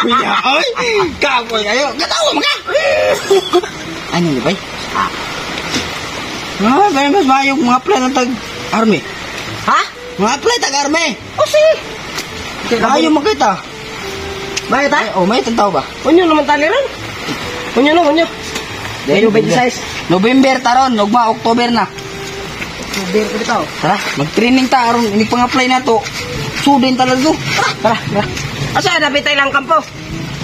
Kapoy! Kapoy kayo! Katawa mo ka! ano ni bay? Ah, bay, mas mayong mga apply ng tag-army. Ha? Mga apply tag-army. O sige. Ayaw mo kita. Bakit ha? Ay, oh, may tao ba? Unyo naman taliran. Unyo no, unyo. Dahil 26. November taron, nugma October na. Kubir ko bitaw. Tara, mag-training ta aron ini pang-apply na to. Sudin talaga. Tara, tara. Asa dapat ilang kampo?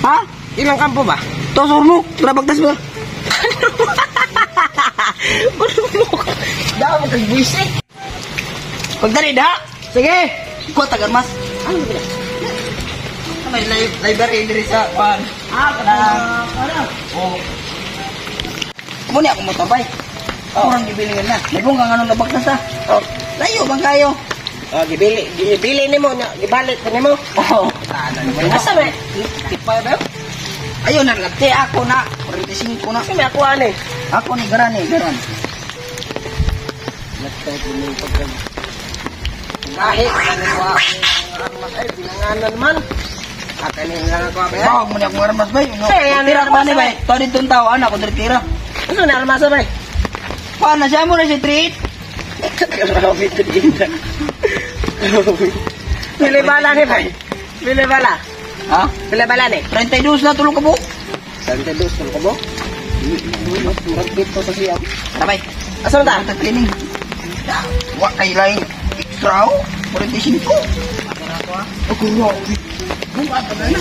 Ha? Ilang kampo ba? To surno, trabagtas ba? Ano mo? Daw mo kag buisit. Pagdali da. Sige. Ko tagar mas. Ano ba? May li- library diri sa pan. Ah, Kana. Ano? Oh. Muna ako mo tabay. Kurang gibilingan na. Nagong kang anong nabagtas ha. Oh. Layo bang kayo? Ah, gibili, gibili nimo nya, gibalik ka nimo. Oh. Tada naman. Asa ba? Tipay ba? Ayun na ngati ako na. 45 na. May ako ani. Ako ni garan ni garan. Laktay ko ni pagkag. Kahit ano wa armas ay pinanganan man. Ano yung lang ako ba? Mo ni akong armas bay. No. Eh, ano Tira pa armas, ni bay. Tadi tun tao anak ko tira. Ano na armas ba? Paano siya mo na si treat? Grabe ito Pili bala ni bay. Pili bala. Ha? Pili bala ni. 32 na tulog ka po. Sante dos ko ko bo. Murag bito sa siya. Sabay. Asa ta? Ata training. Wa kay lain extra oh. 45. Ako ro. Buka pa na na.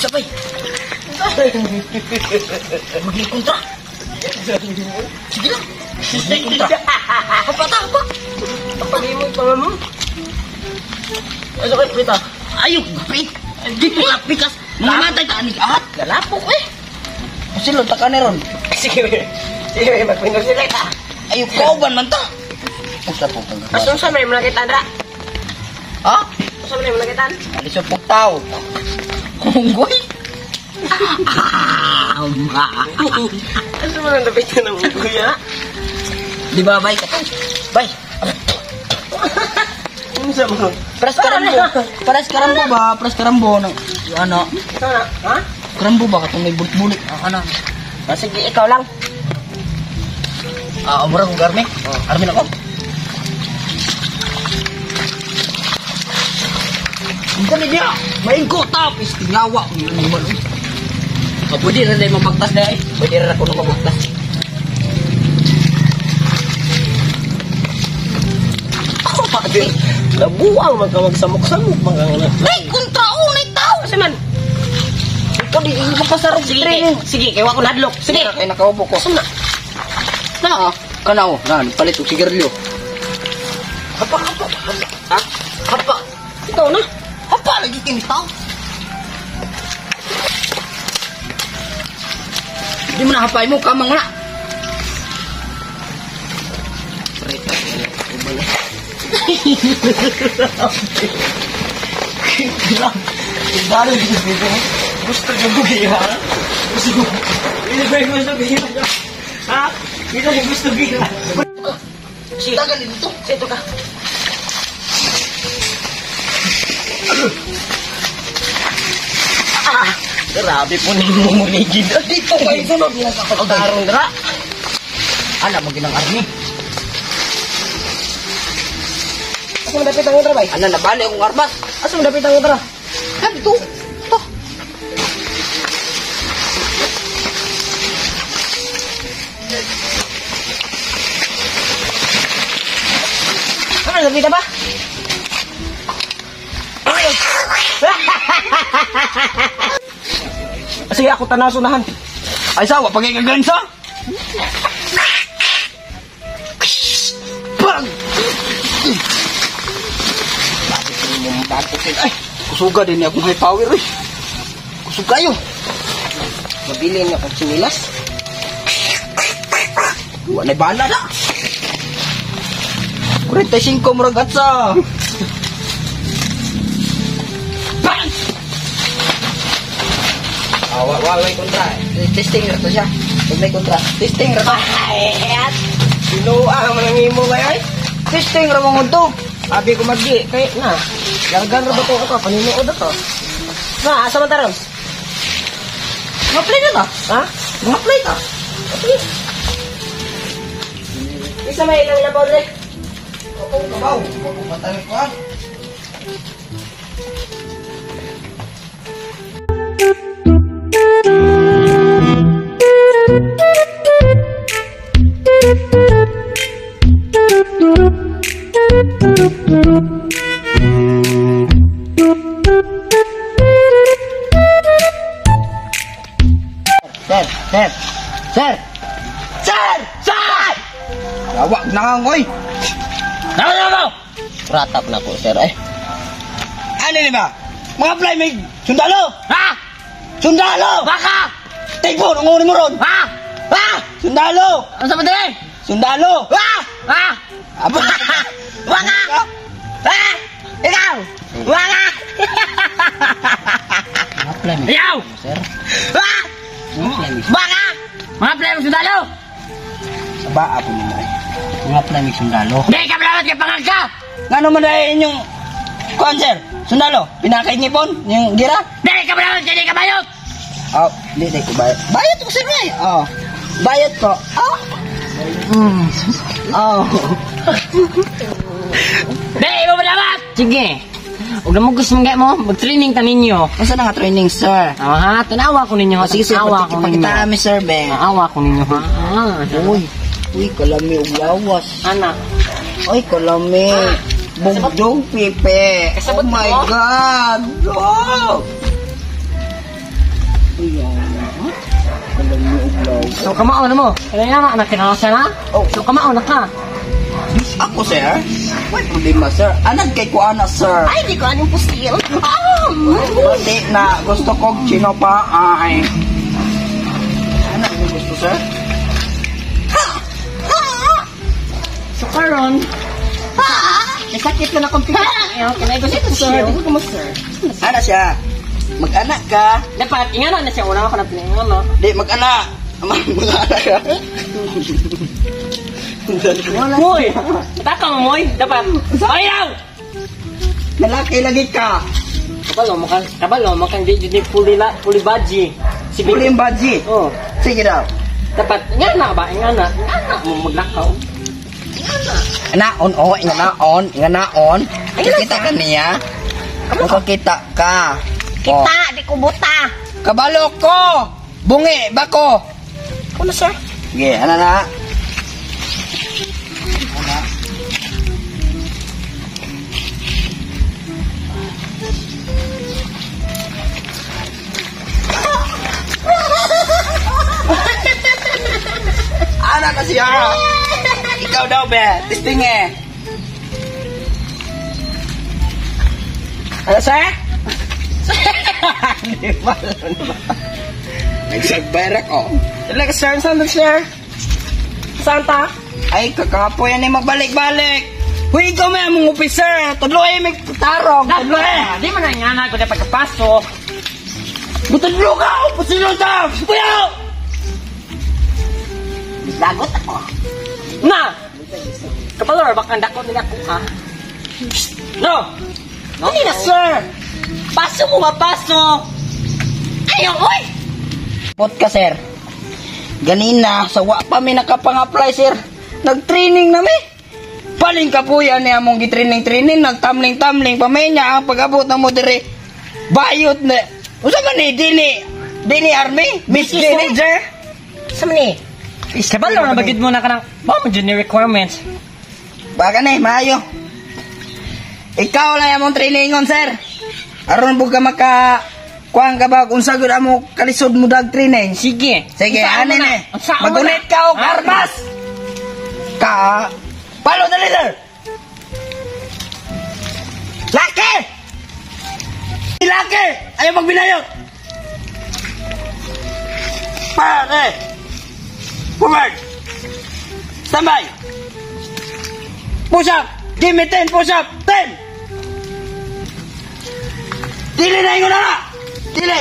Sabay. Magkontra. Sige lang. Magkontra. Papata pa. Pili mo pa mo. Ayok, gapi. Di ko kapikas. Mamatay ka. Galapok eh. Kasi lo taka ni ron. Sige. Sige, magpindot sila ta. Ayok kauban man po kang Asa sa may nakita dra? Ha? Asa may nakita? Ali sa pong tao. Hunggoy. Asa mo nang dapat ng kuya? Di ba bay ka? Bay. Unsa mo? Pres karambo. Pres karambo ba? Pres karambo ng ano? Ha? Karambo ba katong may bulit-bulit? Ah, ano? Ah, sige, ikaw lang. Ah, amura ko garme. Arme na ko. Ang kani dia, main ko tapis tinyawa ko yun naman. Ah, pwede rin dahil mapagtas na eh. Pwede rin ako nung mapagtas. Ako din. Nabuang magkawag samok-samok mga anak. Ay, kontra unay tao! Kasi man. Ikaw di, mapasarap Sige, training. sige, kaya ako nadlok. Sige. Ay, nakaupo ko. Asa na? Na, kanaw, na, palit og sigarilyo. Hapa, hapa. Ha? Hapa. Ikaw na. Apa lagi kini Di mo na hapay mo, kamang na. Dalo dito dito. Gusto niyo buhiya? Gusto ba yung gusto buhiya? Ha? Hindi ba yung gusto buhiya? Sige. Tagal dito. Ito ka. Ah, grabe po ni mumuligid. Dito kayo sunod mo sa Pagdarong dra. Alam mo ginang army. Asa mo dapit ang dra bay? Ano na bali akong armas? Asa mo dapit ang dra? Kadto. To. Ano dapit ba? Sige, ako tanaw sunahan. Ay sawa pagay kagansa. Bang! Ay, kusuga din akong high power eh. Kusog kayo. Mabili niya akong sinilas. Wala bala na. 45 murag atsa. Bang! Ah, wa wa may kontra. Testing ra to siya. Pag may kontra. Testing ra to. Ayat! Sinuwa ang ngimo ba ay? Testing ra mo to. Abi ko magi, kay na. Gargan ra to ako? Paninuod na to. Na, asa man taron? Nga-play na ta. Ha? Nga-play ta. Isa may ilang na Paul Oo, kabaw. Magpapatalik ko Sir, sir, sir, sir, sir! Yawak na nga ngoy. Tama na mo! Ratap na ko, sir. Eh. Ano ni ba? Mga fly may sundalo! Ha? Sundalo! Baka! Tigbo, nunguni mo ron! Ha? Ha! Sundalo! Ano sa madali? Sundalo! Ha! Ha? Aba! Baka! Ha? Ikaw! Baka! Ikaw! Ha? Baka! Mga mo sundalo! Saba ako nila eh. Mga may sundalo. Di ka malawat kay pangagka! Nga naman dahil inyong... Kuan sir, sundalo. Pinakay ngipon, yung gira. Di ka kay di ka bayot! Oh, di, di ko bayad. Bayad ko sir eh. Oh. Bayad ko. Oh. Mm. Oh. Di mo malawat! Sige. Huwag na mo gusto mong mo, mag-training ta ninyo. Masa na nga training sir? Ah, ha? Tanawa ko ninyo. Oh, sige sir, Tanawa ko ninyo. pakita kami sir, beng. Tanawa ko ninyo, ha? Ah, Uy, uy, kalami og lawas. Anak. Ay, kalami. Bugdong pipe. Oh my mo? God. Oh. Ayan. Kalami og lawas. So, kamao na mo. Kaya nga, anak, kinakasya na? Oh. So, kamao na ka. Ako, sir? May problema, sir. Anad kay ko ana, sir. Ay, di ko anong pusil. Hindi na. Gusto ko chino pa. Ay. Ano yung gusto, sir? So, karon, Nasakit na na kong pika. Ayaw, kinay gusto ko sir. Di ko mo, sir. Ana siya. Mag-anak ka. Dapat, ingana na siya. Una ako na piningan, no? Di, mag-anak. Mag-anak ka. Moy! Taka mo, Moy. Dapat. Ayaw! Lalaki lagi ka. Kabalo, mukhang, kabalo, mukhang di, di, di, puli, la, puli baji. Si Puli badge. Oh. Sige daw. Dapat, ingana ba? Ingana. Ingana mo maglakaw. Naon, oh, inga naon, inga naon. Kita ka niya. Makakita ka. Oh. di ko buta. Kabalo ko! Bungi, bako! Ano, sir? Sige, ano na? Ano kasi ako? Ikaw daw, be. Testing eh. Ano, sir? Di ba? Nagsagbayrak, oh. Talaga, sir. Saan doon, sir? Santa? Ay, kakapo yan eh, magbalik-balik. Huy, ikaw may among officer. Tudlo eh, may tarong. Tudlo eh. Di mo na ingana ko na pagkapasok. Butudlo ka, opisino daw. Kuya! Lagot ako. Na! Kapalor, baka dako nila ko ha. No! No, Hindi na, sir. Paso mo ba, paso? Ayaw, oy! Pot ka, sir. Ganina, sa wa pa mi nakapang-apply, sir. Nag-training na mi. Paling ka po yan niya mong gitraining-training, nagtamling-tamling pa may niya ang pag-abot na mo dire. Bayot na. Usa man ni dili dili army, Miss Manager. Sa mani? Kapalor na bagid mo na ka ng mga junior requirements. Baka na, maayo. Ikaw lang yung trainingon, sir. Aron po ka maka... Kuhaan ka ba kung sagod mo kalisod mo dag training? Sige. Sige, Unsaan ano mo na? Mo Magunit ka o Ha? karbas! Ka... Palo na leader! Laki! Laki! Ayaw magbinayot! Pare! Forward! Standby! Push up! Give me 10 push up! 10! Dili na yung na! Dili!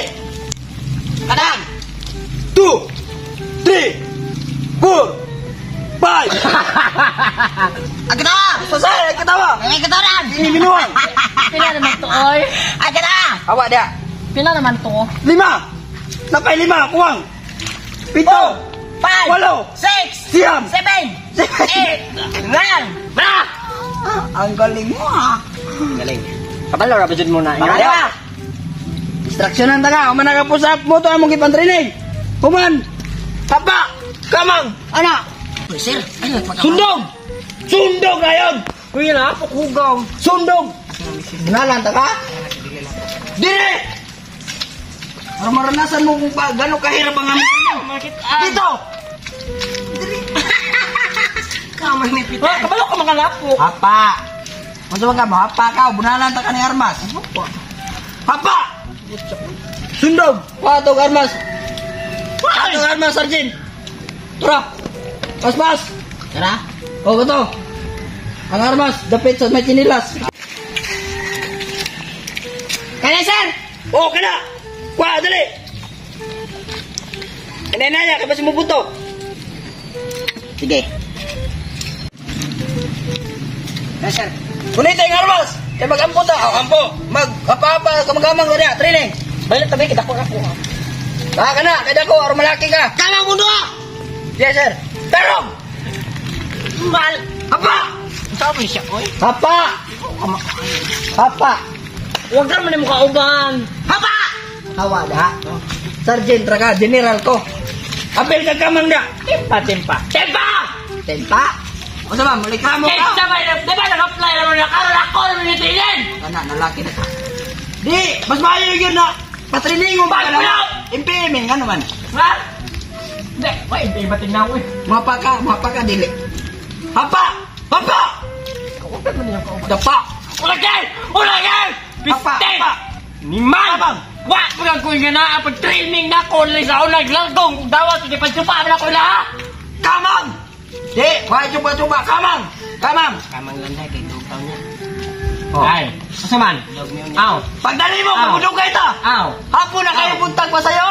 Kadang! 2 3 4 Five! Ang katawa! Sa sir, ang katawa! Ang katawa! Ini! Pila naman to, oy. Ang katawa! Awa dia! Pila naman to. Lima! Napay lima, kuwang! Pito! Five! Walo! Six! Siyam! Seven! Eight! Nine! Bra! Ang galing mo ah! Galing. Kabalo ra budget mo na. Baka Distraksyonan ta ka, umana ka po sa mo to among ipantrinig! Human! Hapa! Kamang! Ana! Sir, ano pagka... Sundog! Sundog ngayon! Kuya na, hugaw. Sundog! Ginalan ta ka? Dire! Para maranasan mo kung pa, gano'ng kahirap ang aming Dito! Kamay ni Pita. Ah, kabalo ka makalapo. Hapa! Kung sa mga mo, hapa ka, bunalan ta ka ni Armas. Hapa! Sundog! Patog Armas! Patog Armas, Sargent! Tara! Pas, pas! Tara. O, bato! Ang Armas, dapit sa may chinilas. Kaya, sir! O, kana! Kwa, dali! Inay na niya, kapag sumubuto. Sige. Sir. Kunita yung Armas! Kaya mag-ampo ta. O, ampo! Mag-hapa-hapa, kamagamang ganya. Training. Balik tabi kita ko ako. Baka ka na, kaya ko, aron malaki ka. Kamang mundo! Yes, sir. Tarong! Mal! Hapa! Sabi siya, oy. Hapa! Hapa! Huwag ka man mo kauban. Haba! Hawa da. Sergeant Raga, General ko. Apel ka kamang da. Timpa, timpa. Timpa! Tempa. O sa ma'am, malikramo Eh, ka. sabay na, di ba nag-apply naman na karoon ako naman yung tingin? Kana, nalaki na ka. Di, mas maayo yun na. Patrining mo ba ka wala? na? Impimin nga naman. Ha? Hindi, wait, hindi ba tingnan ko eh. Mapa ka, mapa ka, dili. Hapa! Hapa! Kauban mo niya kauban. Dapa! Ulagay! Apa, Piste! apa? Ni man! Abang! Wa mo lang ko nga na pag-training na ko sa unang lalgong kung dawa sige pagsupa mo na ko na ha? Kamang! Di, why coba-coba, kamang! Kamang! Kamang landay kay Dugaw niya. Oh. Ay, asa man? Aw, Pagdali mo, Aw. pagudog ka ito! aw. Hapon na kayo buntag pa sa'yo!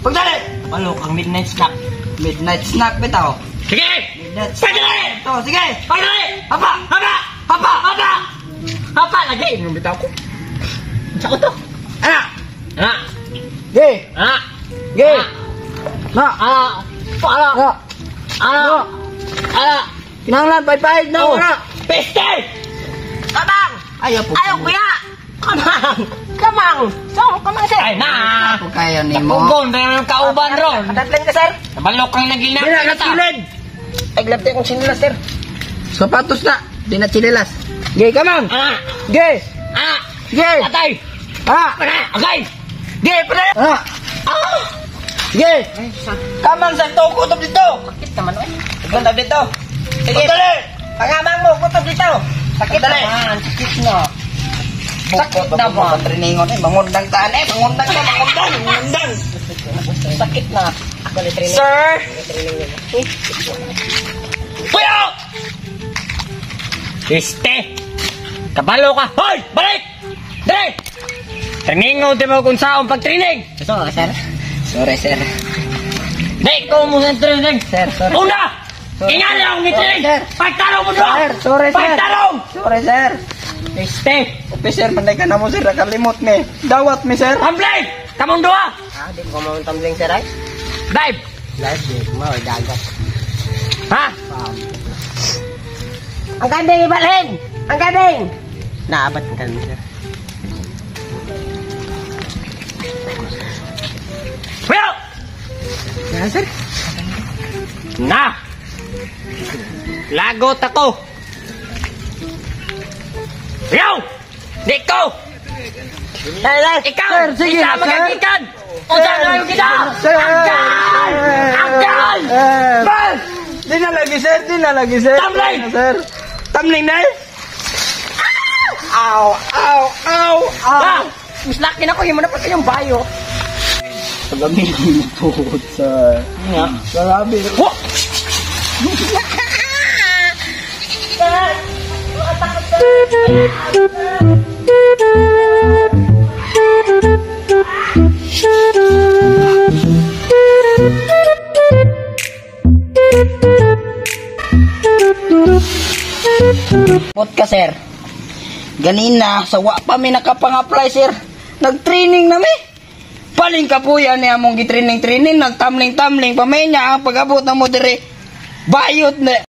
Pagdali! Balok ang midnight snack. Midnight snack bitaw. Sige! Midnight Pagdali! Ito, sige! Pagdali! Hapa! Hapa! Hapa! Hapa! Hapa! Lagi! Inom bitaw ko. Sa ko to? Ana! Ha? Ge! Ha? Ge! Ha? Na! Ha? Para! Ano? Ano? Kinanglan, pahit-pahit na! Oh. Ana! Peste! Kamang! Ayaw po. Ayaw, kuya! Kamang! Kamang! So, kamang, sir! Ay na! po kayo ni mo. Pugon na ng kauban ron. Katatlan ka, sir! Balok kang naging Di na, katulad! Ay, glab tayo kung sinilas, sir. Sapatos na! Di na chinilas. Ge, kamang! Ah! Ge! Ah! Ge! Atay! Para! Agay! Ge, pre! Ha! Ah! Ge! Kamang sa to, kutob dito! Sakit naman, oy. Kutob dito! Sige. Pagdali! Pangamang mo, kutob dito. Sakit Dali. naman, sakit na. Sakit na ba? Patriningon eh, mangundang taan eh, mangundang ka, mangundang, mangundang! Sakit na. Sir! Puyo! Piste! Kabalo ka! Hoy! Balik! Dali! Triningo di mo kung saan pag-trining! Ka, sir? Sorry, sir. Di ko mo sa trining! Sir, sorry. Una! Ingali akong gitrining! Sir. Pagtarong mo doon! Sir, sorry, sir. Pagtarong! Sorry, sir. Piste! Officer, panday ka na mo, sir. Nakalimot ni. Dawat mi, sir. Hamblay! Kamong dua! Ah, di ko mamang tumbling, sir, ay. Dive! Live, di ko mawag dagat. Ha? Ang gandeng ibalhin! Ang gandeng! Naabat ang gandeng, sir. Puyo! Yan, sir. Na! Lagot ako! Yo! Di ko! Dali, dali! Ikaw! Sir, sige Isa na, sir. magagikan! O saan ngayon kita? Sir! Agay! Agay! Sir! Bal! Di na lagi, sir. Di na lagi, sir. Tamlay! Di na, Sir. Tamling na eh. Ow! Ow! Ow! Ha? Ow! Mas laki na ko, yung na pati yung bayo. Kagabi nagtuhod sa... Nga. Kagabi. Oh! Pot ka, sir. Ganina, sawa pa mi nakapang-apply, sir. Nag-training na mi. Paling ka po yan niya mong gitraining-training, nagtamling-tamling pa may niya ang pag-abot ng mo dire. Bayot na.